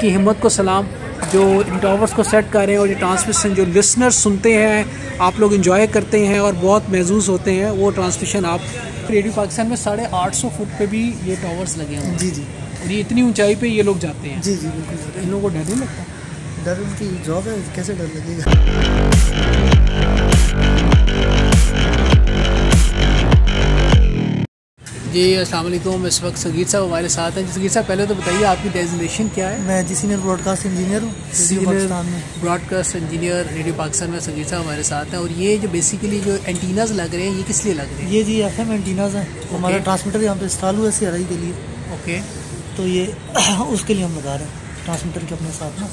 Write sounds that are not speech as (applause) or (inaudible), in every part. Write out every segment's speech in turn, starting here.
की हिम्मत को सलाम जो इन टावर्स को सेट कर रहे हैं और ये ट्रांसमिशन जो लिसनर सुनते हैं आप लोग इंजॉय करते हैं और बहुत महसूस होते हैं वो ट्रांसमिशन आप रेडियो पाकिस्तान में साढ़े आठ सौ फुट पे भी ये टावर्स लगे हैं। जी जी। और ये इतनी ऊंचाई पे ये लोग जाते हैं। जी जी बिल्कुल इन लोगों को डर नहीं लगता? डर उनकी जॉब है कैसे डर लगेगा? जी असलम इस वक्त संगीत साहब हमारे साथ हैं। संगीत साहब पहले तो बताइए आपकी डेजिग्नेशन क्या है? मैं जी सीनियर ब्रॉडकास्ट इंजीनियर हूँ senior broadcast engineer radio Pakistan में संगीत साहब हमारे साथ हैं। और ये जो बेसिकली जो एंटीनाज लग रहे हैं ये किस लिए लग रहे हैं? ये जी एफ़ एम एंटीनाज हैं। हमारा ट्रांसमीटर यहाँ पर इंस्टॉल हुआ है सी के लिए। ओके तो ये (coughs) उसके लिए हम लगा रहे हैं। ट्रांसमीटर के अपने साथ ना।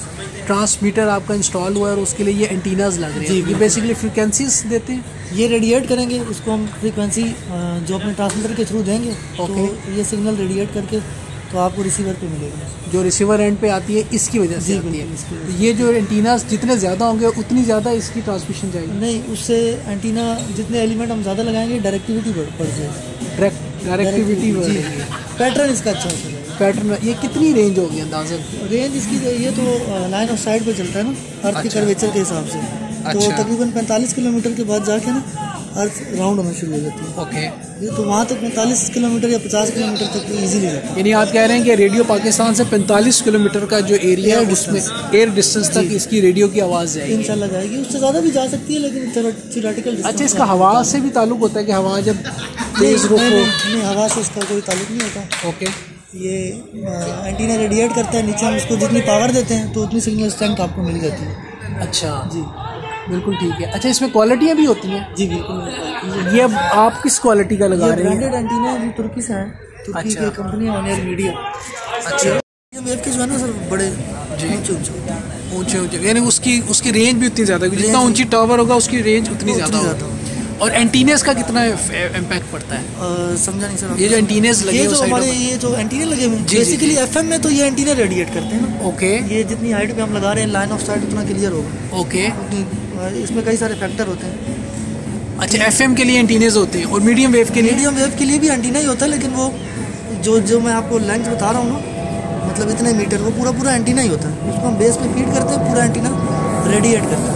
ट्रांसमीटर आपका इंस्टॉल हुआ है और उसके लिए ये एंटीनाज लग रहे जी, हैं ये बेसिकली फ्रिक्वेंसीज देते हैं। ये रेडिएट करेंगे उसको हम फ्रिक्वेंसी जो अपने ट्रांसमीटर के थ्रू देंगे ओके तो। ये सिग्नल रेडिएट करके तो आपको रिसीवर पे मिलेगा। जो रिसीवर एंड पे आती है इसकी वजह से आती है। तो ये जो एंटीनाज जितने ज़्यादा होंगे उतनी ज़्यादा इसकी ट्रांसमिशन जाएगी। नहीं उससे एंटीना जितने एलिमेंट हम ज़्यादा लगाएँगे डायरेक्टिविटी बढ़ जाएगी। डायरेक्ट डायरेक्टिविटी पैटर्न इसका अच्छा हो जाएगा पैटर्न ये कितनी रेंज होगी अंदाजन रेंज इसकी ये तो लाइन ऑफ़ साइड पे चलता है ना अर्थ के अच्छा। कर्वेचर के हिसाब से। तो अच्छा। तकरीबन 45 किलोमीटर के बाद जाके ना अर्थ राउंड होना शुरू हो जाती है। ओके ये तो वहाँ तक 45 किलोमीटर या 50 किलोमीटर तक इजीली जाता है यानी आप कह रहे हैं कि रेडियो पाकिस्तान से 45 किलोमीटर का जो एरिया है उसमें एयर डिस्टेंस तक इसकी रेडियो की आवाज़ जाएगी। इंशाल्लाह जाएगी। उससे ज़्यादा भी जा सकती है लेकिन थियोरेटिकल अच्छा इसका हवा से भी ताल्लुक होता है कि हवा जब तेज नहीं, हो? हवा से इसका कोई ताल्लुक नहीं होता। ओके ये एंटीना रेडिएट करता है नीचे हम उसको जितनी पावर देते हैं तो उतनी सिग्नल स्ट्रेंथ आपको मिल जाती है। अच्छा। जी। बिल्कुल ठीक है। अच्छा इसमें क्वालिटियाँ भी होती हैं? जी बिल्कुल ये अब आप किस क्वालिटी का लगा रहे हैं? ब्रांडेड एंटीना जो तुर्की से है। तुर्की अच्छा। की कंपनी है ऑनियर मीडिया अच्छा। वेव के जो है ना सर बड़े ऊँचे ऊँचे। हैं ऊँचे ऊँचे। यानी उसकी उसकी रेंज भी उतनी ज़्यादा होगी। जितना ऊँची टावर होगा उसकी रेंज उतनी ज़्यादा होगी। और एंटीनेस का कितना इम्पैक्ट पड़ता है? समझा नहीं सर। ये जो एंटीनेस लगे ये जो हमारे ये जो एंटीना लगे हुए हैं बेसिकली एफएम में तो ये एंटीना रेडिएट करते हैं ना। ओके ये जितनी हाइट पे हम लगा रहे हैं लाइन ऑफ़ साइट उतना क्लियर होगा। ओके इसमें कई सारे फैक्टर होते हैं। अच्छा एफएम के लिए एंटीनेस होते हैं और मीडियम वेव के लिए? मीडियम वेव के लिए भी एंटीना ही होता है लेकिन वो जो जो मैं आपको लेंथ बता रहा हूँ ना मतलब इतने मीटर वो पूरा पूरा एंटीना ही होता है। उसको हम बेस पे फ़ीड करते हैं पूरा एंटीना रेडिएट करता है।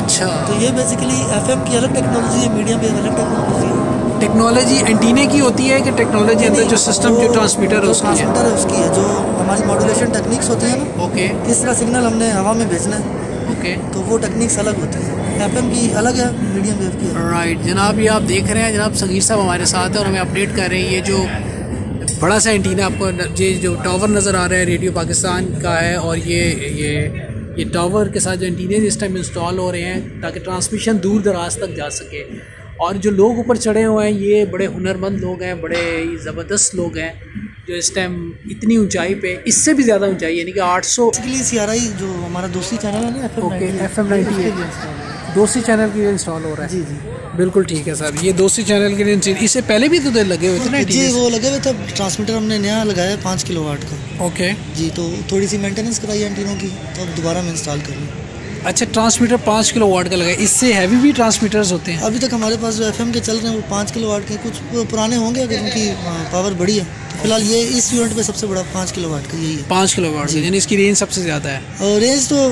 अच्छा। तो ये बेसिकली एफएम की अलग टेक्नोलॉजी है मीडियम वेव अलग टेक्नोलॉजी है। टेक्नोलॉजी एंटीने की होती है कि टेक्नोलॉजी अंदर जो सिस्टम जो ट्रांसमीटर है उसकी है? है उसकी है जो हमारी मॉड्यूलेशन टेक्निक्स होती है ना। ओके किस तरह सिग्नल हमने हवा में भेजना है। ओके तो वो टेक्निक्स अलग होती है। एफएम की अलग है मीडियम वेव की राइट जनाब ये आप देख रहे हैं जनाब सगीर साहब हमारे साथ हैं और हमें अपडेट कर रहे हैं ये जो बड़ा सा एंटीना आपको ये जो टावर नज़र आ रहा है रेडियो पाकिस्तान का है और ये ये ये टावर के साथ जो एंटीने इस टाइम इंस्टॉल हो रहे हैं ताकि ट्रांसमिशन दूर दराज तक जा सके। और जो लोग ऊपर चढ़े हुए हैं ये बड़े हुनरमंद लोग हैं बड़े ज़बरदस्त लोग हैं जो इस टाइम इतनी ऊंचाई पे इससे भी ज़्यादा ऊंचाई यानी कि आठ 800 बेसिकली सीआरआई जो हमारा दूसरी चैनल है ना एफ़ एम FM 98 दोस्ती चैनल के लिए इंस्टॉल हो रहा है। जी जी। बिल्कुल ठीक है सर। ये दोस्ती चैनल के लिए इससे पहले भी तो देर लगे हुए थे ना जी वो लगे हुए थे। ट्रांसमीटर हमने नया लगाया है पाँच किलो वाट का। ओके जी तो थोड़ी सी मेंटेनेंस कराई एंटीनों की तो अब दोबारा मैं इंस्टॉल कर लूँ। अच्छा ट्रांसमीटर पाँच किलो वाट का लगा इससे हैवी भी ट्रांसमीटर्स होते हैं। अभी तक हमारे पास जो एफएम के चल रहे हैं वो पाँच किलो वाट के कुछ पुराने होंगे अगर उनकी पावर बड़ी है। तो फ़िलहाल ये इस यूनिट पे सबसे बड़ा पाँच किलो वाट का यही है। पाँच किलो वाट यानी इसकी रेंज सबसे ज़्यादा है। और रेंज तो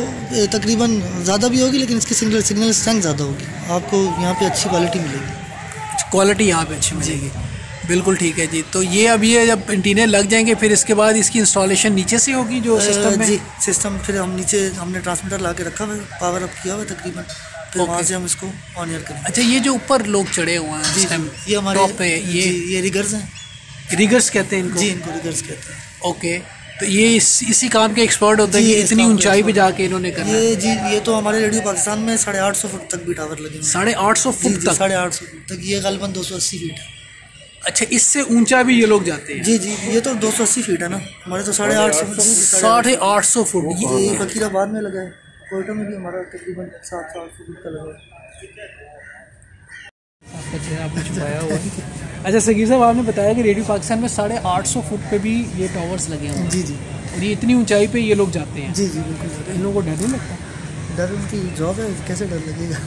तकरीबन ज़्यादा भी होगी लेकिन इसकी सिग्नल सिग्नल स्ट्रेंथ ज़्यादा होगी। आपको यहाँ पर अच्छी क्वालिटी मिलेगी। क्वालिटी यहाँ पर अच्छी मिलेगी। बिल्कुल ठीक है जी। तो ये अब ये जब एंटीने लग जाएँगे फिर इसके बाद इसकी इंस्टॉलेशन नीचे से होगी जो सिस्टम में? जी सिस्टम फिर हम नीचे हमने ट्रांसमीटर ला के रखा हुआ है पावर अप किया हुआ तकरीबन। फिर वहाँ से हम इसको ऑन एयर करेंगे। अच्छा ये जो ऊपर लोग चढ़े हुए हैं जी ये हमारे टॉप पे ये ये रिगर्स हैं। रिगर्स कहते हैं इनको? जी इनको रिगर्स कहते हैं। ओके तो ये इस, इसी काम के एक्सपर्ट होते हैं इतनी ऊंचाई पे। जाके इन्होंने करना ये जी ये तो हमारे रेडियो पाकिस्तान में साढ़े आठ सौ फुट तक भी टावर लगे साढ़े आठ सौ फुट तक? साढ़े आठ सौ फुट तक। ये गलबन दो सौ अस्सी फीट है। अच्छा इससे ऊँचा भी ये लोग जाते हैं। जी जी ये तो दो सौ अस्सी फीट है ना। हमारे तो साढ़े आठ सौ फुट साढ़े आठ सौ फुट ये फकीराबाद में लगा है। कोयटा में भी हमारा तकरीबन सात सौ आठ सौ फुट का लगा है। आपका चेहरा आपने छुपाया हुआ है अच्छा सगीर साहब आपने बताया कि रेडियो पाकिस्तान में साढ़े आठ सौ फुट पे भी ये टावर्स लगे हैं। जी जी। और ये इतनी ऊंचाई पे ये लोग जाते हैं। जी जी बिल्कुल इन लोगों को डर नहीं लगता? डर उनकी जॉब है कैसे डर लगेगा?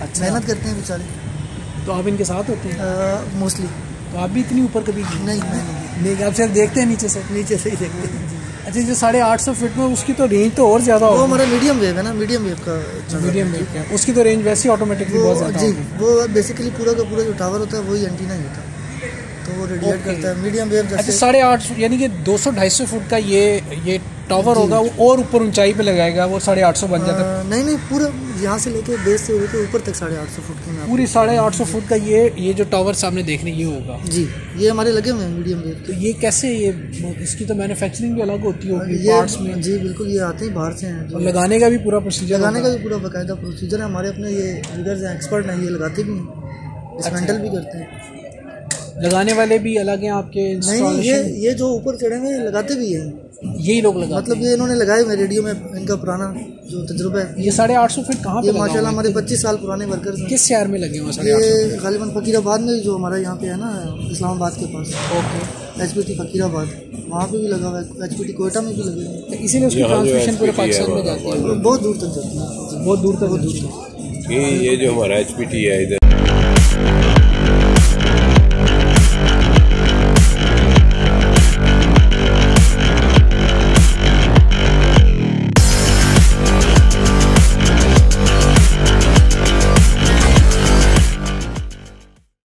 अच्छा। मेहनत करते हैं बेचारे। तो आप इनके साथ होते हैं? मोस्टली आप भी इतनी ऊपर कभी नहीं मैं नहीं नहीं आप सिर्फ़ देखते हैं नीचे से नीचे से ही देखते हैं। अच्छा जो साढ़े आठ सौ फीट में उसकी तो रेंज तो और ज़्यादा वो हमारा मीडियम वेव है ना मीडियम वेव का मीडियम वेव का उसकी तो रेंज वैसे ऑटोमेटिकली बहुत ज़्यादा जी वो बेसिकली पूरा का पूरा जो टावर होता है वही एंटीना ही होता है। तो वो रेडिएट करता है। मीडियम वेव अच्छा साढ़े आठ सौ यानी कि दो सौ ढाई सौ फुट का ये ये टावर होगा वो और ऊपर ऊंचाई पे लगाएगा वो साढ़े आठ सौ बन जाता है। नहीं नहीं पूरा यहाँ से लेके बेस से लेके ऊपर तक साढ़े आठ सौ फुट की पूरी साढ़े आठ सौ फुट का ये ये जो टावर सामने देखने ये होगा। जी ये हमारे लगे हुए हैं मीडियम वेव तो ये कैसे ये इसकी तो मैन्युफैक्चरिंग भी अलग होती होगी ये पार्ट्स में। जी बिल्कुल ये आते ही बाहर से हैं। और लगाने का भी पूरा प्रोसीजर लगाने का भी पूरा बाकायदा प्रोसीजर है हमारे अपने ये लीडर्स हैं एक्सपर्ट हैं ये लगाते भी हैं। डिसमेंटल भी करते हैं। लगाने वाले भी अलग हैं आपके नहीं ये ये जो ऊपर चढ़े हुए लगाते भी हैं। यही लोग लगाते मतलब ये इन्होंने लगाए हुए रेडियो में इनका पुराना जो तजुर्बा है। ये साढ़े आठ सौ फीट कहाँ पे माशाल्लाह हमारे 25 साल पुराने वर्कर्स हैं। किस शहर में लगे हुए हैं ये गालिबन फकीराबाद में जो हमारा यहाँ पे है ना इस्लामाबाद के पास। Okay. H P T Fakirabad. वहाँ पे भी लगा हुआ है एच पी टी कोयटा में भी लगे हुए तो इसीलिए उसकी ट्रांसमिशन पूरे है पाकिस्तान में जाती है। बहुत दूर तक जाती है। बहुत दूर तक बहुत दूर तक। ये ये जो हमारा एच पी टी है इधर।